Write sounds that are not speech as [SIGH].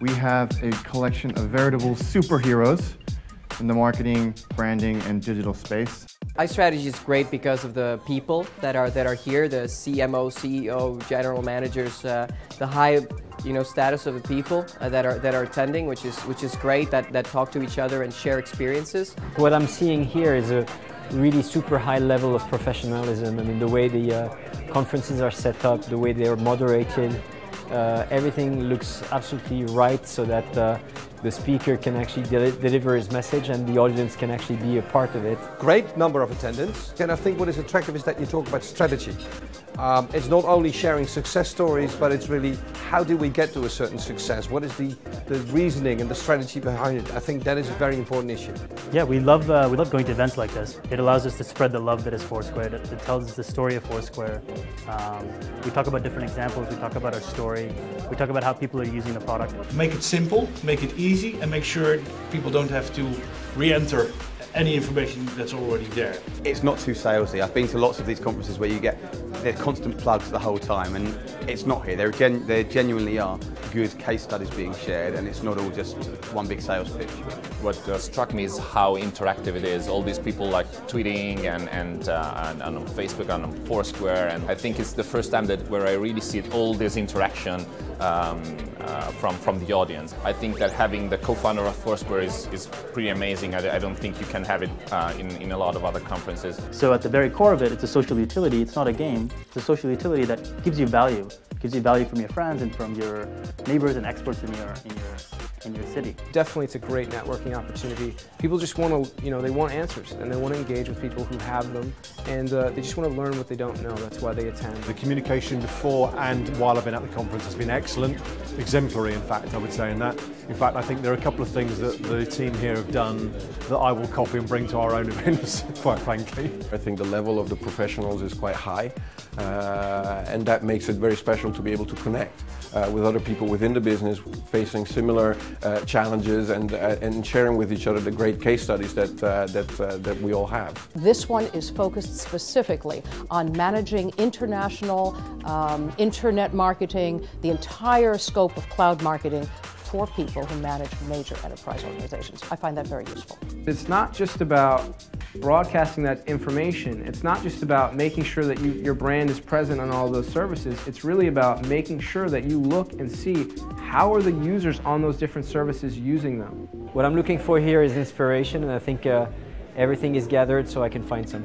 We have a collection of veritable superheroes in the marketing, branding, and digital space. iStrategy is great because of the people that are that are here, the CMO, CEO, general managers, uh, the high you know status of the people uh, that are that are attending, which is which is great. That that talk to each other and share experiences. What I'm seeing here is a really super high level of professionalism. I mean, the way the uh, conferences are set up, the way they are moderated, uh, everything looks absolutely right so that uh, the speaker can actually de deliver his message and the audience can actually be a part of it. Great number of attendants. And I think what is attractive is that you talk about strategy. Um, it's not only sharing success stories, but it's really how do we get to a certain success? What is the, the reasoning and the strategy behind it? I think that is a very important issue. Yeah, we love, uh, we love going to events like this. It allows us to spread the love that is Foursquare. It, it tells us the story of Foursquare. Um, we talk about different examples. We talk about our story. We talk about how people are using the product. Make it simple, make it easy, and make sure people don't have to re-enter any information that's already there. It's not too salesy. I've been to lots of these conferences where you get there's constant plugs the whole time, and it's not here. There, gen genuinely are good case studies being shared, and it's not all just one big sales pitch. What uh, struck me is how interactive it is. All these people like tweeting and and, uh, and, and on Facebook and on Foursquare, and I think it's the first time that where I really see all this interaction um, uh, from from the audience. I think that having the co-founder of Foursquare is, is pretty amazing. I, I don't think you can have it uh, in in a lot of other conferences. So at the very core of it, it's a social utility. It's not a game. It's a social utility that gives you value. Gives you value from your friends and from your neighbors and experts in your in your in your city. Definitely, it's a great networking opportunity. People just want to, you know, they want answers and they want to engage with people who have them, and uh, they just want to learn what they don't know. That's why they attend. The communication before and while I've been at the conference has been excellent, exemplary, in fact, I would say. In that, in fact, I think there are a couple of things that the team here have done that I will copy and bring to our own [LAUGHS] events. Quite frankly, I think the level of the professionals is quite high, uh, and that makes it very special to be able to connect uh, with other people within the business facing similar uh, challenges and, uh, and sharing with each other the great case studies that, uh, that, uh, that we all have. This one is focused specifically on managing international um, internet marketing, the entire scope of cloud marketing for people who manage major enterprise organizations. I find that very useful. It's not just about broadcasting that information. It's not just about making sure that you, your brand is present on all those services. It's really about making sure that you look and see how are the users on those different services using them. What I'm looking for here is inspiration, and I think uh, everything is gathered so I can find some.